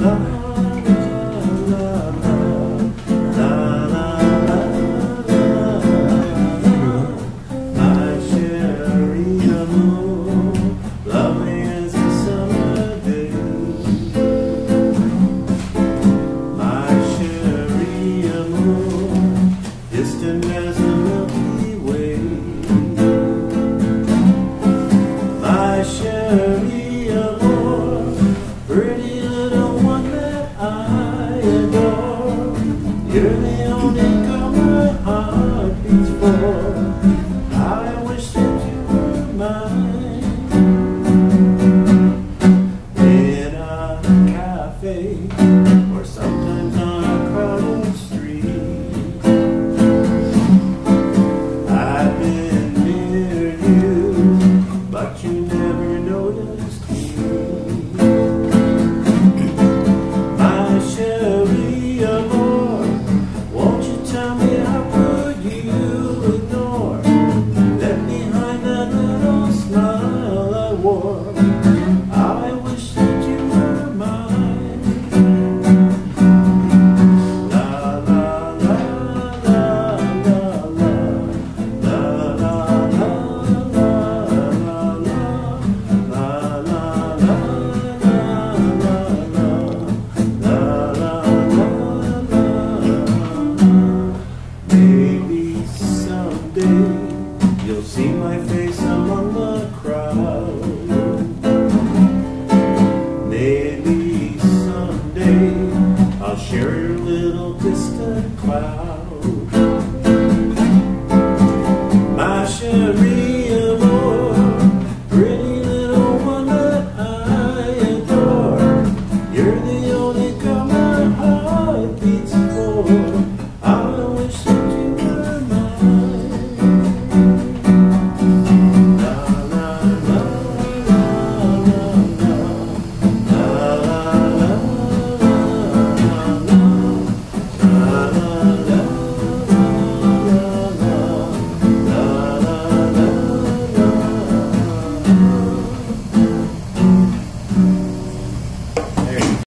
love. You're the only girl my heart beats for. you. little distant cloud. My cherie